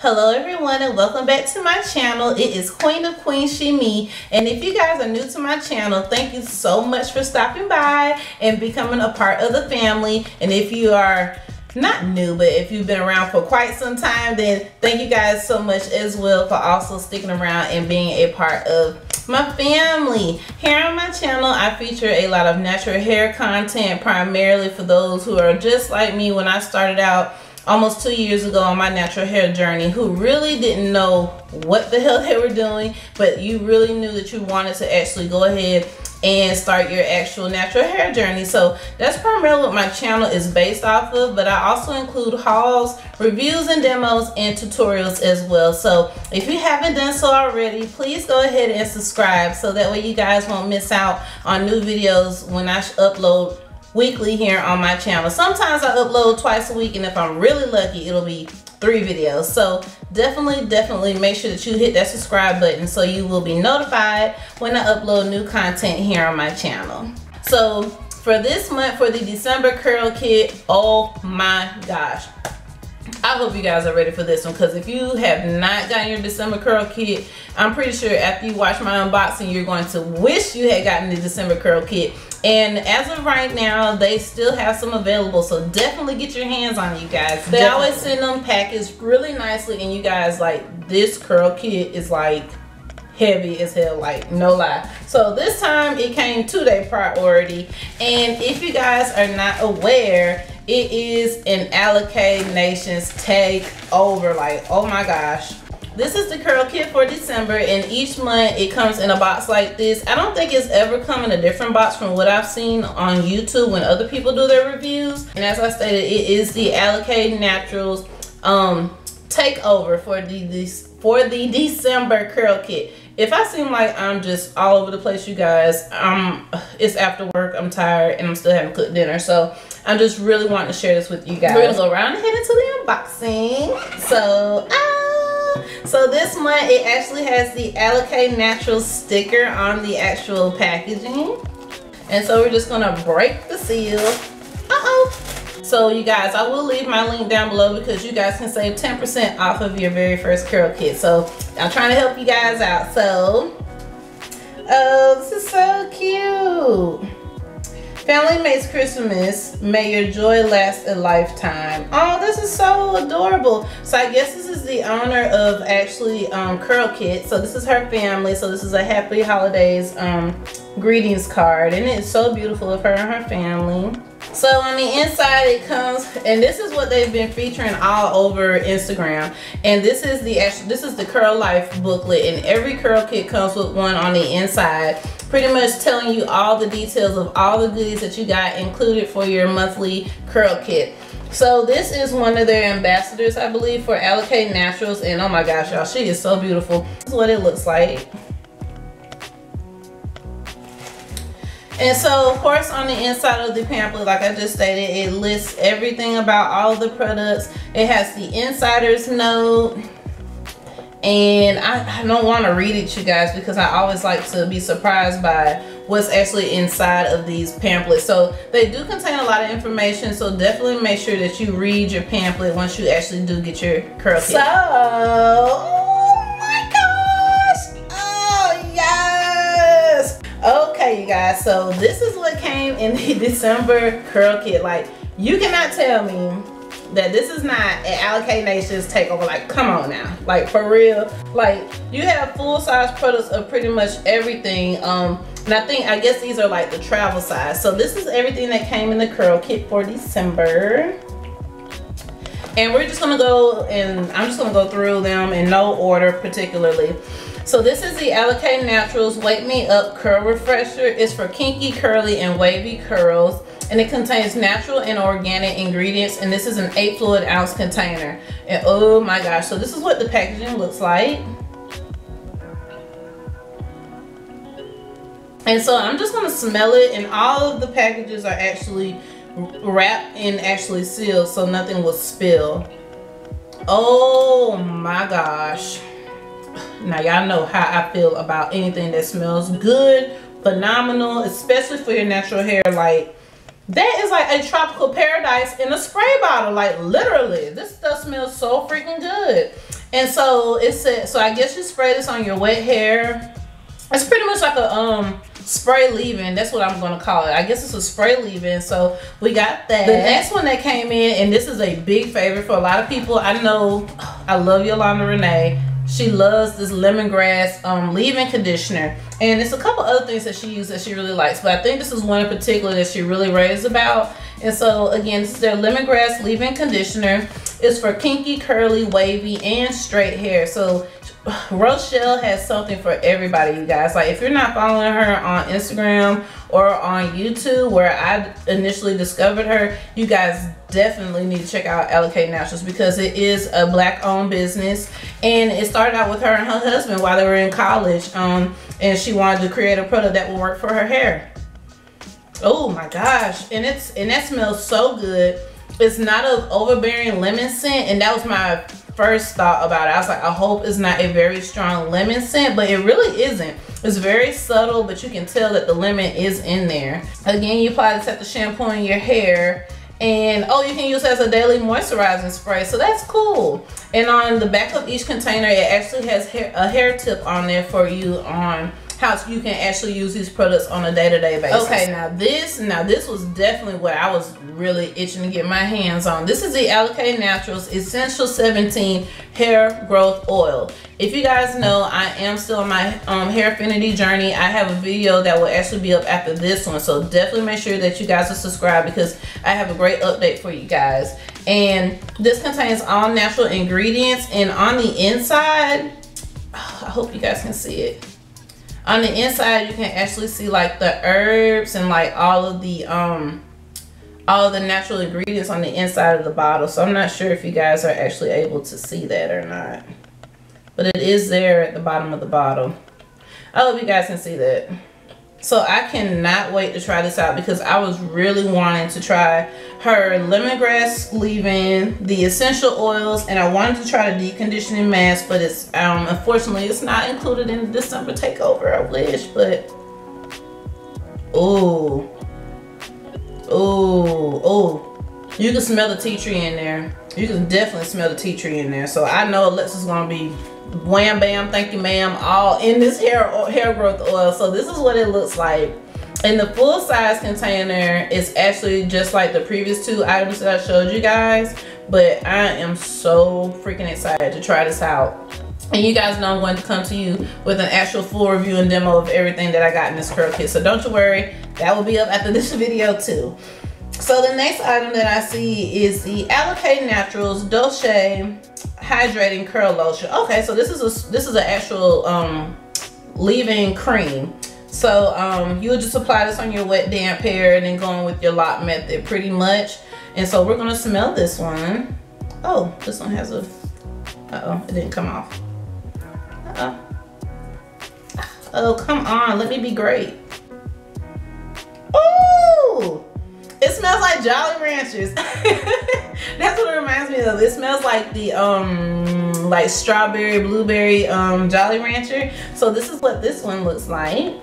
Hello everyone and welcome back to my channel. It is Queen of Queens SheeMee and if you guys are new to my channel thank you so much for stopping by and becoming a part of the family and if you are not new but if you've been around for quite some time then thank you guys so much as well for also sticking around and being a part of my family. Here on my channel, I feature a lot of natural hair content primarily for those who are just like me when I started out almost two years ago on my natural hair journey who really didn't know what the hell they were doing, but you really knew that you wanted to actually go ahead and start your actual natural hair journey. So that's primarily what my channel is based off of, but I also include hauls, reviews and demos and tutorials as well. So if you haven't done so already, please go ahead and subscribe so that way you guys won't miss out on new videos when I upload weekly here on my channel. Sometimes I upload twice a week and if I'm really lucky, it'll be three videos. So definitely, definitely make sure that you hit that subscribe button so you will be notified when I upload new content here on my channel. So for this month, for the December curl kit, oh my gosh. I hope you guys are ready for this one because if you have not gotten your December curl kit, I'm pretty sure after you watch my unboxing, you're going to wish you had gotten the December curl kit and as of right now they still have some available so definitely get your hands on it you guys. They definitely. always send them packaged really nicely and you guys like this curl kit is like heavy as hell like no lie. So this time it came two day priority. And if you guys are not aware it is an Alikay Nations takeover like oh my gosh this is the curl kit for December and each month it comes in a box like this. I don't think it's ever come in a different box from what I've seen on YouTube when other people do their reviews. And as I stated, it is the Alikay Naturals um, takeover for the this for the December curl kit. If I seem like I'm just all over the place, you guys, um, it's after work, I'm tired, and I'm still having cooked dinner. So I'm just really wanting to share this with you guys. We're gonna go around and head into the unboxing. So! So this month it actually has the Alikay Natural sticker on the actual packaging. And so we're just gonna break the seal. Uh-oh. So you guys, I will leave my link down below because you guys can save 10% off of your very first curl kit. So I'm trying to help you guys out. So, oh, this is so makes Christmas. May your joy last a lifetime. Oh, this is so adorable. So I guess this is the owner of actually um, Curl Kit. So this is her family. So this is a happy holidays um, greetings card. And it's so beautiful of her and her family. So on the inside it comes, and this is what they've been featuring all over Instagram. And this is the actual, this is the Curl Life booklet, and every curl kit comes with one on the inside pretty much telling you all the details of all the goodies that you got included for your monthly curl kit. So this is one of their ambassadors, I believe, for Alikay Naturals. And oh my gosh, y'all, she is so beautiful. This is what it looks like. And so, of course, on the inside of the pamphlet, like I just stated, it lists everything about all the products. It has the insider's note and I, I don't want to read it you guys because I always like to be surprised by what's actually inside of these pamphlets so they do contain a lot of information so definitely make sure that you read your pamphlet once you actually do get your curl kit. So okay you guys so this is what came in the December curl kit like you cannot tell me that this is not an Alikay Nations takeover. Like, come on now. Like, for real. Like, you have full-size products of pretty much everything. Um, and I think, I guess these are like the travel size. So this is everything that came in the curl kit for December. And we're just gonna go and I'm just gonna go through them in no order particularly. So this is the Alikay Naturals Wake Me Up Curl Refresher. It's for kinky, curly, and wavy curls and it contains natural and organic ingredients and this is an 8 fluid ounce container. And oh my gosh so this is what the packaging looks like. And so I'm just gonna smell it and all of the packages are actually wrapped and actually sealed so nothing will spill. Oh my gosh now y'all know how I feel about anything that smells good phenomenal especially for your natural hair like that is like a tropical paradise in a spray bottle. Like literally, this stuff smells so freaking good. And so it said, so I guess you spray this on your wet hair. It's pretty much like a um spray leave-in. That's what I'm gonna call it. I guess it's a spray leave-in. So we got that. The next one that came in, and this is a big favorite for a lot of people. I know I love Yolanda Renee. She loves this lemongrass um, leave-in conditioner. And it's a couple other things that she uses that she really likes. But I think this is one in particular that she really raves about. And so again, this is their lemongrass leave-in conditioner. It's for kinky, curly, wavy, and straight hair. So Rochelle has something for everybody, you guys. Like if you're not following her on Instagram or on YouTube, where I initially discovered her, you guys definitely need to check out Alikay Naturals because it is a black-owned business, and it started out with her and her husband while they were in college. Um, and she wanted to create a product that would work for her hair. Oh my gosh, and it's and that smells so good. It's not an overbearing lemon scent, and that was my first thought about it. I was like, I hope it's not a very strong lemon scent, but it really isn't. It's very subtle, but you can tell that the lemon is in there. Again, you apply this at the shampoo in your hair. And oh, you can use as a daily moisturizing spray. So that's cool. And on the back of each container, it actually has hair, a hair tip on there for you on how you can actually use these products on a day-to-day -day basis. Okay, now this, now this was definitely what I was really itching to get my hands on. This is the Alikay Naturals Essential 17 Hair Growth Oil. If you guys know, I am still on my um, hair affinity journey. I have a video that will actually be up after this one. So definitely make sure that you guys are subscribed because I have a great update for you guys. And this contains all natural ingredients. And on the inside, I hope you guys can see it on the inside you can actually see like the herbs and like all of the um all of the natural ingredients on the inside of the bottle. So i'm not sure if you guys are actually able to see that or not. But it is there at the bottom of the bottle. I hope you guys can see that so I cannot wait to try this out because I was really wanting to try her lemongrass leave-in, the essential oils, and I wanted to try the deep conditioning mask, but it's um unfortunately it's not included in the December takeover. I wish, but oh, oh, oh. You can smell the tea tree in there. You can definitely smell the tea tree in there. So I know Alexa's gonna be wham bam thank you ma'am all in this hair hair growth oil. So this is what it looks like. In the full size container it's actually just like the previous two items that i showed you guys but i am so freaking excited to try this out. And you guys know i'm going to come to you with an actual full review and demo of everything that i got in this curl kit. So don't you worry that will be up after this video too. So the next item that I see is the Alikay Naturals Dolce Hydrating Curl Lotion. Okay, so this is a this is an actual um, leave-in cream. So um, you'll just apply this on your wet damp hair and then go on with your LOC method pretty much. And so we're gonna smell this one. Oh, this one has a, uh-oh, it didn't come off. Uh-oh. Oh, come on, let me be great. Oh! Smells like Jolly Ranchers. That's what it reminds me of. It smells like the um like strawberry, blueberry um Jolly Rancher. So this is what this one looks like.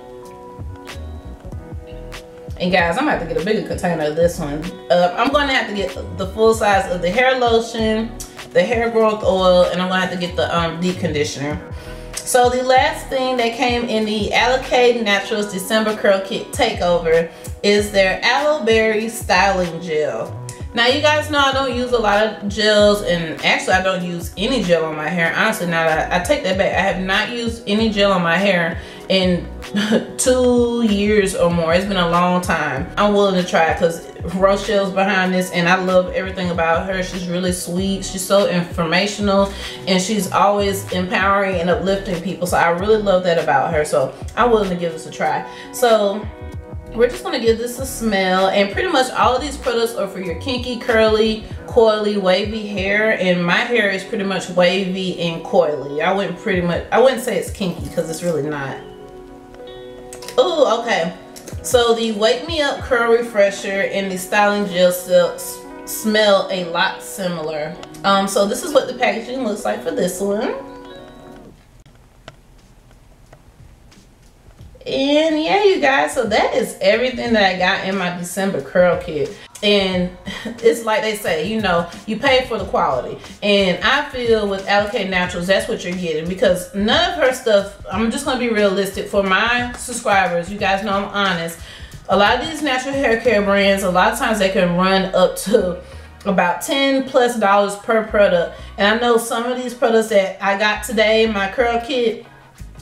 And guys, I'm gonna have to get a bigger container of this one. Uh, I'm gonna have to get the full size of the hair lotion, the hair growth oil, and I'm gonna have to get the um, deep conditioner. So the last thing that came in the Alikay Naturals December Curl Kit Takeover is their Aloe Berry Styling Gel. Now you guys know I don't use a lot of gels and actually I don't use any gel on my hair. Honestly, now I, I take that back. I have not used any gel on my hair in two years or more. It's been a long time. I'm willing to try it because Rochelle's behind this and I love everything about her. She's really sweet. She's so informational and she's always empowering and uplifting people. So I really love that about her. So I'm willing to give this a try. So we're just gonna give this a smell and pretty much all of these products are for your kinky, curly, coily, wavy hair and my hair is pretty much wavy and coily. I wouldn't pretty much, I wouldn't say it's kinky because it's really not. Oh, okay. So the Wake Me Up Curl Refresher and the Styling Gel smell a lot similar. Um, so this is what the packaging looks like for this one. And yeah, you guys, so that is everything that I got in my December curl kit. And it's like they say you know you pay for the quality. And i feel with Alikay naturals that's what you're getting because none of her stuff i'm just gonna be realistic. For my subscribers you guys know i'm honest. A lot of these natural hair care brands a lot of times they can run up to about 10 plus dollars per product. And i know some of these products that i got today my curl kit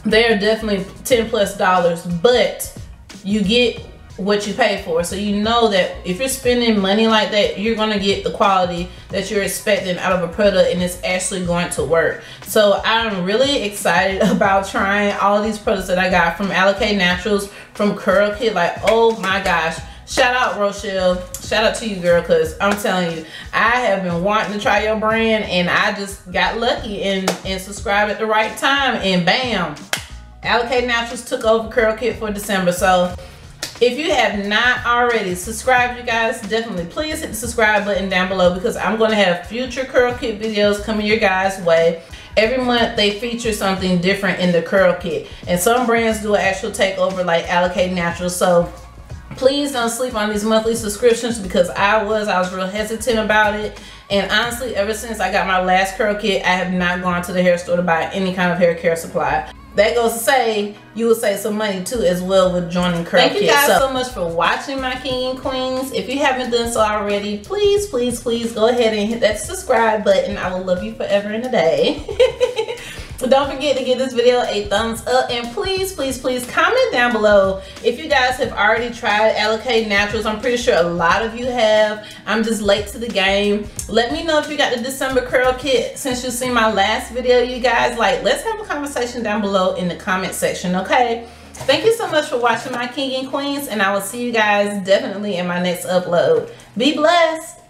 they're definitely 10 plus dollars. But you get what you pay for. So you know that if you're spending money like that, you're gonna get the quality that you're expecting out of a product and it's actually going to work. So I'm really excited about trying all these products that I got from Alikay Naturals, from Curl Kit. Like, oh my gosh. Shout out Rochelle. Shout out to you, girl, because I'm telling you, I have been wanting to try your brand and I just got lucky and, and subscribed at the right time and bam. Alikay Naturals took over Curl Kit for December. So if you have not already subscribed, you guys, definitely please hit the subscribe button down below because I'm going to have future curl kit videos coming your guys' way. Every month they feature something different in the curl kit. And some brands do an actual takeover like Alikay Natural. So please don't sleep on these monthly subscriptions because I was, I was real hesitant about it. And honestly, ever since I got my last curl kit, I have not gone to the hair store to buy any kind of hair care supply that goes to say you will save some money too as well with joining Curl Thank you guys so, so much for watching my king and queens. If you haven't done so already, please, please, please go ahead and hit that subscribe button. I will love you forever and a day. Don't forget to give this video a thumbs up and please, please, please comment down below if you guys have already tried Alikay Naturals. I'm pretty sure a lot of you have. I'm just late to the game. Let me know if you got the December curl kit since you've seen my last video, you guys. Like, let's have a conversation down below in the comment section, okay? Thank you so much for watching my King and Queens and I will see you guys definitely in my next upload. Be blessed.